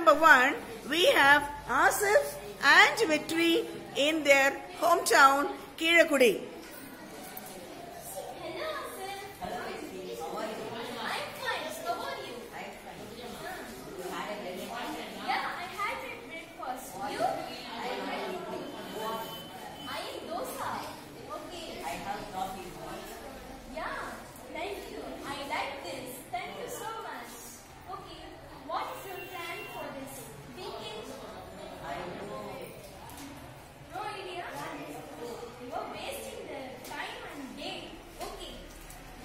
number one, we have Asif and Vetri in their hometown, Kirakudi. Hello, Asif. How are you? I'm fine. How are you? Yeah, I had a breakfast. You? I eat dosa. Okay. Yeah, thank you. I like this. Thank you so much. Okay, what is your plan for this weekend? No idea? You are wasting the time and day. Okay.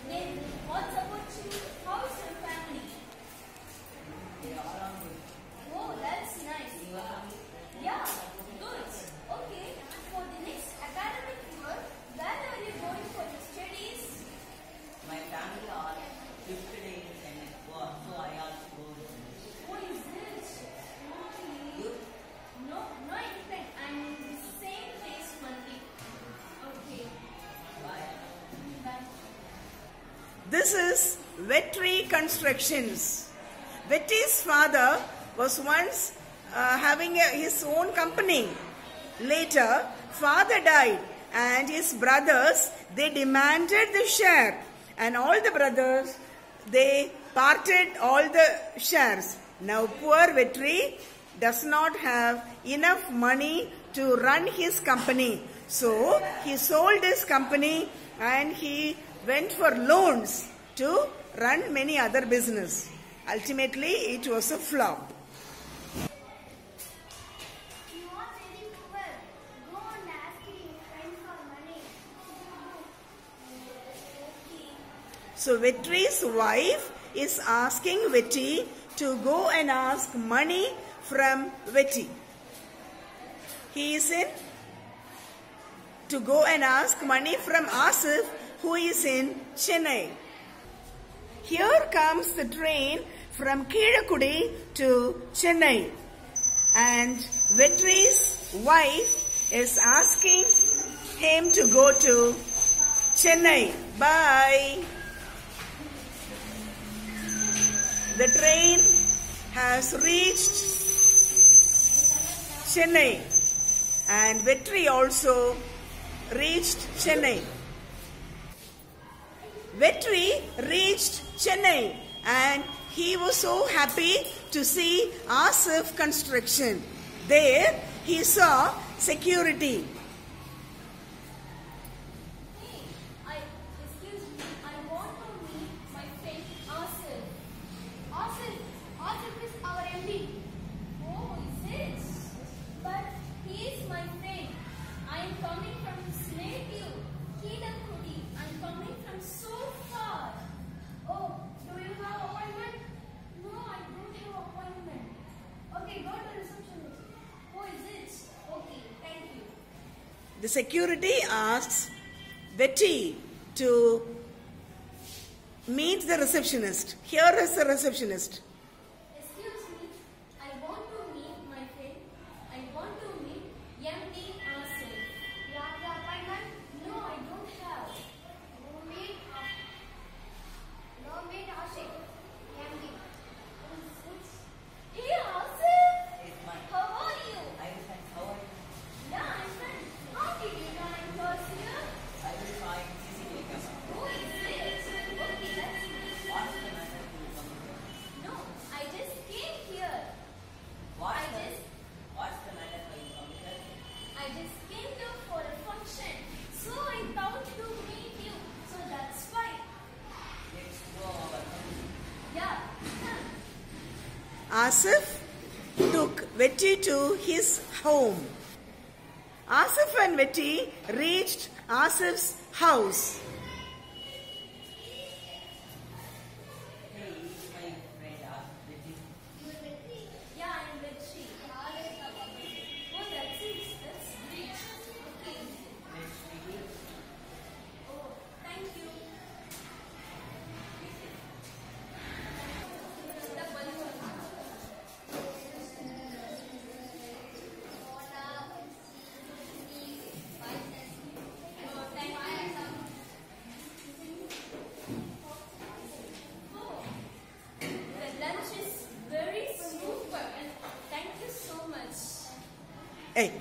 Then what's about you? How's your family? Oh, that's nice. Yeah, good. Okay. For the next academic year, where are you going for your studies? My family are shifted in Chennai, so I also go to What is this? Okay. No, no anything. I'm in the same place only. Okay. Bye. This is Vetri Constructions. Vetri's father was once uh, having a, his own company. Later, father died and his brothers, they demanded the share. And all the brothers, they parted all the shares. Now poor Vetri does not have enough money to run his company. So he sold his company and he went for loans to run many other business. Ultimately, it was a flop. So Vetri's wife is asking Vetri to go and ask money from Vetri. He is in to go and ask money from Asif who is in Chennai. Here comes the train from Kirakudi to Chennai. And Vetri's wife is asking him to go to Chennai. Bye. The train has reached Chennai and Vetri also reached Chennai. Vetri reached Chennai and he was so happy to see Asif construction. There he saw security. Hey, I excuse me. I want to meet my friend Asif. Asif, Asif is our MD. Oh, is it? But he is my friend. I am coming from his native, Kidakudi. I am coming from so far. Oh, do you have appointment? No, I don't have appointment. Okay, go to receptionist. Who is it? Okay, thank you. The security asks Vetri to meet the receptionist. Here is the receptionist. For a function, so I thought to meet you. So that's why. Yeah. Asif took Vetri to his home. Asif and Vetri reached Asif's house. Hey,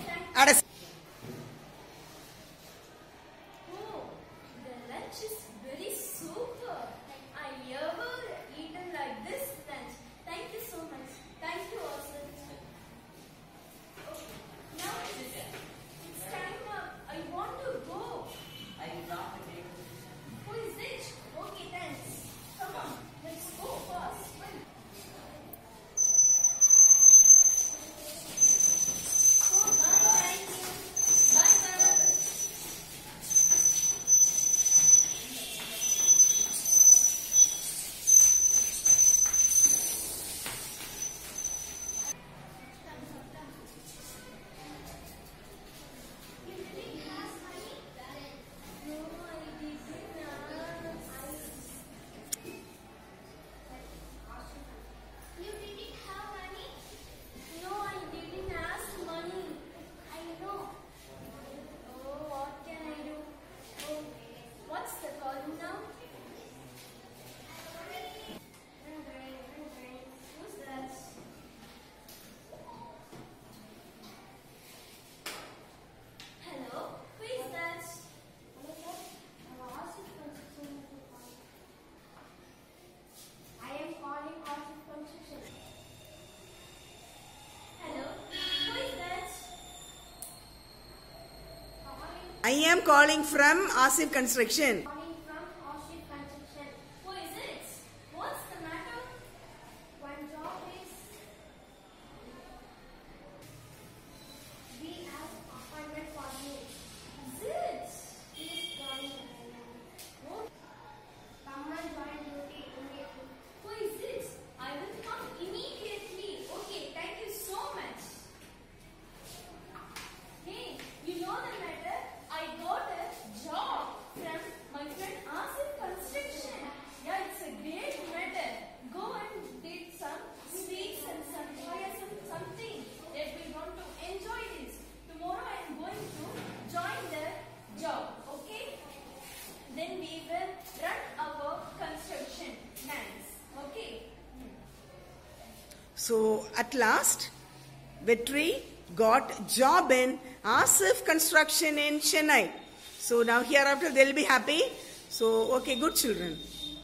am calling from Asif Construction. So at last, Vetri got job in Asif Construction in Chennai. So now hereafter they'll be happy. So okay, good children.